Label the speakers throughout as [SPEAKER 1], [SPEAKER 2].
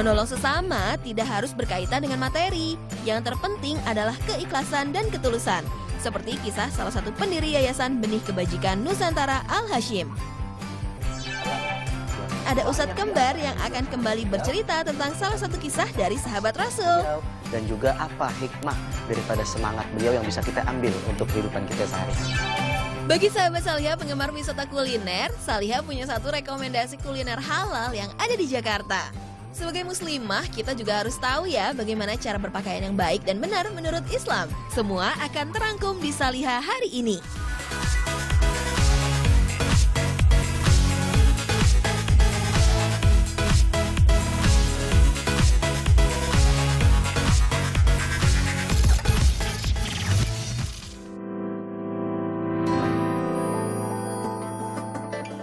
[SPEAKER 1] Menolong sesama tidak harus berkaitan dengan materi. Yang terpenting adalah keikhlasan dan ketulusan. Seperti kisah salah satu pendiri Yayasan Benih Kebajikan Nusantara Al-Hashim. Ada Ustadz Kembar yang akan kembali bercerita tentang salah satu kisah dari sahabat Rasul.
[SPEAKER 2] Dan juga apa hikmah daripada semangat beliau yang bisa kita ambil untuk kehidupan kita sehari-hari.
[SPEAKER 1] Bagi sahabat Salihah penggemar wisata kuliner, Salihah punya satu rekomendasi kuliner halal yang ada di Jakarta. Sebagai muslimah, kita juga harus tahu ya bagaimana cara berpakaian yang baik dan benar menurut Islam. Semua akan terangkum di Salihah hari ini.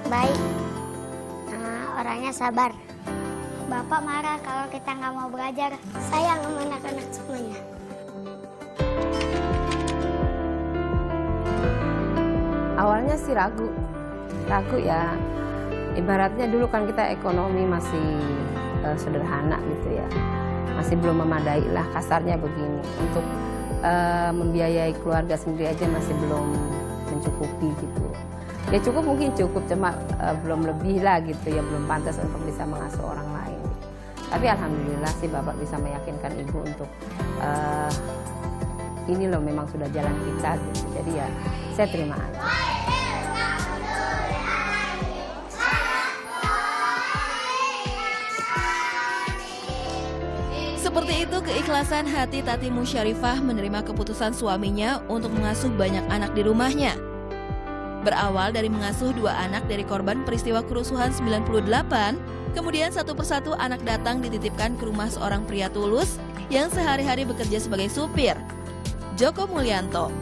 [SPEAKER 3] Baik, Nah, orangnya sabar. Bapak marah kalau kita nggak mau belajar. Sayang sama anak-anak semuanya.
[SPEAKER 4] Awalnya sih ragu, ragu ya. Ibaratnya dulu kan kita ekonomi masih eh, sederhana gitu ya, masih belum memadai lah kasarnya begini. Untuk eh, membiayai keluarga sendiri aja masih belum mencukupi gitu. Ya cukup mungkin cukup, cuma eh, belum lebih lah gitu ya, belum pantas untuk bisa mengasuh orang lain. Tapi alhamdulillah sih bapak bisa meyakinkan ibu untuk eh, ini loh memang sudah jalan kita gitu. Jadi ya saya terima aja.
[SPEAKER 1] Seperti itu keikhlasan hati Tati Musyarifah menerima keputusan suaminya untuk mengasuh banyak anak di rumahnya. Berawal dari mengasuh dua anak dari korban peristiwa kerusuhan 98, kemudian satu persatu anak datang dititipkan ke rumah seorang pria tulus yang sehari-hari bekerja sebagai supir, Joko Mulyanto.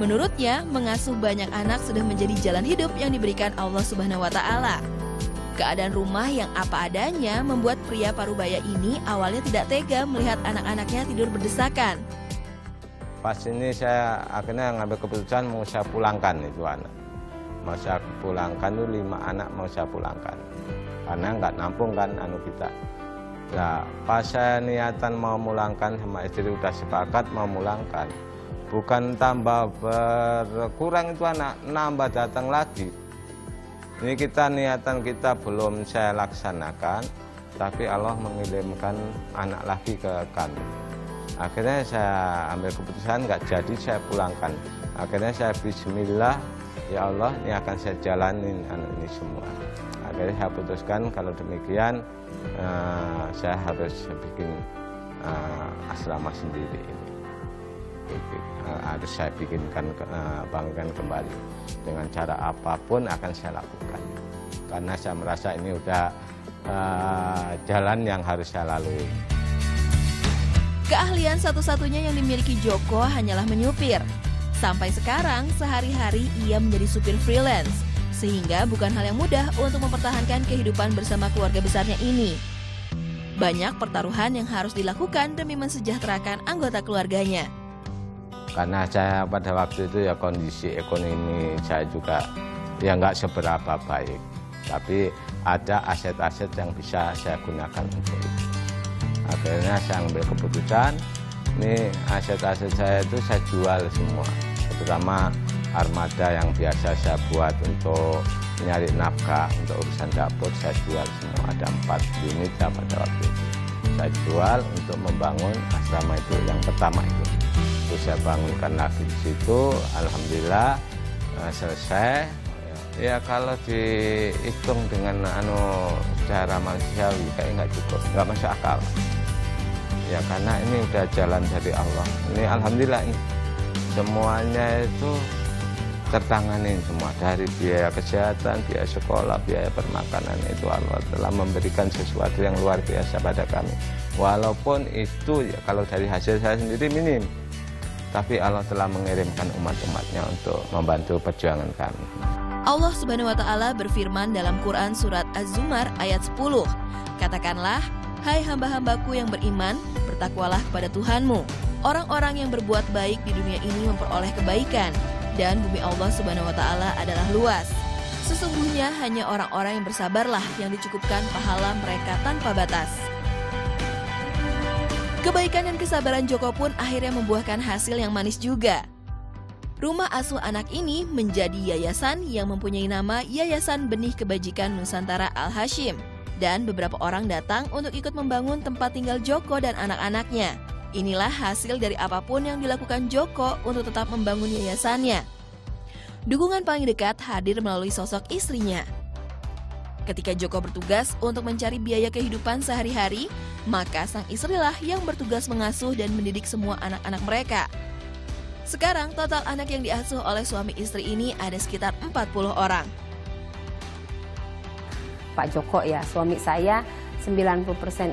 [SPEAKER 1] Menurutnya, mengasuh banyak anak sudah menjadi jalan hidup yang diberikan Allah Subhanahu wa taala. Keadaan rumah yang apa adanya membuat pria parubaya ini awalnya tidak tega melihat anak-anaknya tidur berdesakan.
[SPEAKER 5] Pas ini saya akhirnya ngambil keputusan mau saya pulangkan itu anak. Mau saya pulangkan itu lima anak mau saya pulangkan. Karena nggak nampung kan anu kita. Nah, pas saya niatan mau mulangkan sama istri udah sepakat mau mulangkan. Bukan tambah berkurang itu anak, nambah datang lagi. Ini kita niatan kita belum saya laksanakan, tapi Allah mengirimkan anak lagi ke kami. Akhirnya saya ambil keputusan nggak jadi saya pulangkan. Akhirnya saya Bismillah, ya Allah ini akan saya jalanin anu ini semua. Akhirnya saya putuskan kalau demikian eh, saya harus bikin eh, asrama sendiri ini. Eh, harus saya bikinkan bangunkan kembali dengan cara apa pun akan saya lakukan karena saya merasa ini udah eh, jalan yang harus saya lalui.
[SPEAKER 1] Keahlian satu-satunya yang dimiliki Joko hanyalah menyupir. Sampai sekarang, sehari-hari ia menjadi supir freelance, sehingga bukan hal yang mudah untuk mempertahankan kehidupan bersama keluarga besarnya ini. Banyak pertaruhan yang harus dilakukan demi mensejahterakan anggota keluarganya.
[SPEAKER 5] Karena saya pada waktu itu ya kondisi ekonomi saya juga ya nggak seberapa baik. Tapi ada aset-aset yang bisa saya gunakan untuk itu. Akhirnya saya ambil keputusan, ini aset-aset saya itu saya jual semua. Terutama armada yang biasa saya buat untuk nyari nafkah, untuk urusan dapur saya jual semua. Ada empat unit ya pada waktu itu. Saya jual untuk membangun asrama itu yang pertama itu. Terus saya bangunkan lagi di situ, Alhamdulillah eh, selesai. Ya kalau dihitung dengan anu secara manusiawi kayak nggak cukup, nggak masuk akal. Ya karena ini udah jalan dari Allah. Ini Alhamdulillah ini semuanya itu tertangani semua dari biaya kesehatan, biaya sekolah, biaya permakanan itu Allah telah memberikan sesuatu yang luar biasa pada kami. Walaupun itu ya, kalau dari hasil saya sendiri minim, tapi Allah telah mengirimkan umat-umatnya untuk membantu perjuangan kami.
[SPEAKER 1] Allah Subhanahu wa taala berfirman dalam Quran surat Az-Zumar ayat 10. Katakanlah, "Hai hamba-hambaku yang beriman, bertakwalah kepada Tuhanmu." Orang-orang yang berbuat baik di dunia ini memperoleh kebaikan dan bumi Allah Subhanahu wa taala adalah luas. Sesungguhnya hanya orang-orang yang bersabarlah yang dicukupkan pahala mereka tanpa batas. Kebaikan dan kesabaran Joko pun akhirnya membuahkan hasil yang manis juga. Rumah asuh anak ini menjadi yayasan yang mempunyai nama Yayasan Benih Kebajikan Nusantara Al-Hashim. Dan beberapa orang datang untuk ikut membangun tempat tinggal Joko dan anak-anaknya. Inilah hasil dari apa pun yang dilakukan Joko untuk tetap membangun yayasannya. Dukungan paling dekat hadir melalui sosok istrinya. Ketika Joko bertugas untuk mencari biaya kehidupan sehari-hari, maka sang istrilah yang bertugas mengasuh dan mendidik semua anak-anak mereka. Sekarang total anak yang diasuh oleh suami istri ini ada sekitar 40 orang.
[SPEAKER 4] Pak Joko ya, suami saya 90%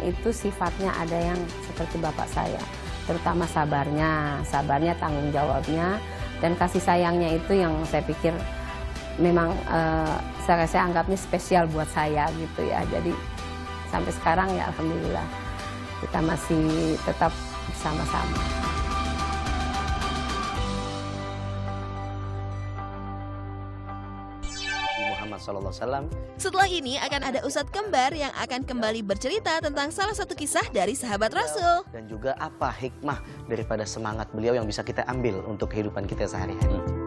[SPEAKER 4] itu sifatnya ada yang seperti bapak saya. Terutama sabarnya, sabarnya tanggung jawabnya, dan kasih sayangnya itu yang saya pikir memang uh, saya, saya anggapnya spesial buat saya gitu ya. Jadi sampai sekarang ya alhamdulillah kita masih tetap bersama-sama.
[SPEAKER 2] Muhammad Sallallahu Alaihi Wasallam.
[SPEAKER 1] Setelah ini akan ada Ustadz Kembar yang akan kembali bercerita tentang salah satu kisah dari sahabat Rasul.
[SPEAKER 2] Dan juga apa hikmah daripada semangat beliau yang bisa kita ambil untuk kehidupan kita sehari-hari.